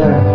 I